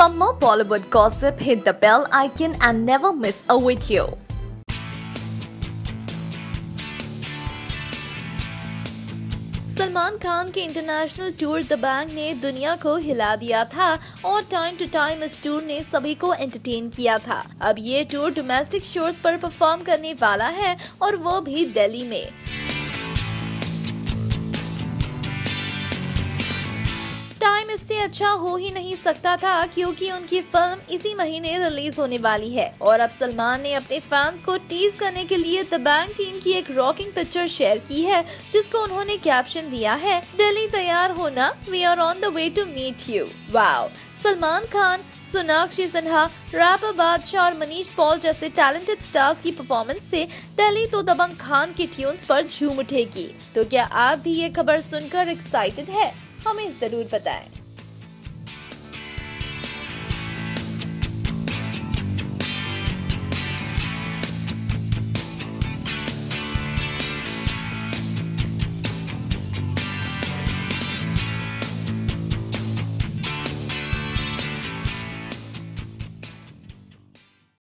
For more Bollywood gossip, hit the bell icon and never miss a video. Salman Khan के international tour the bank ने दुनिया को हिला दिया था और टाइम टू टाइम इस टूर ने सभी को एंटरटेन किया था अब ये टूर डोमेस्टिक शोर्स पर परफॉर्म करने वाला है और वो भी दिल्ली में इससे अच्छा हो ही नहीं सकता था क्योंकि उनकी फ़िल्म इसी महीने रिलीज़ होने वाली है। और अब सलमान ने अपने फैंस को टीज करने के लिए द टीम की एक रॉकिंग पिक्चर शेयर की है, जिसको उन्होंने कैप्शन दिया है, दिल्ली तैयार होना we are on the way to meet you wow Salman Khan, Sonakshi Sinha rapper Badshah और मनीष पॉल जैसे टैलेंटेड स्टार्स की परफॉर्मेंस से दिल्ली तो दबंग खान की ट्यून्स पर झूम उठेगी। तो क्या आप भी ये खबर सुनकर एक्साइटेड है? हमें ज़रूर बताएँ।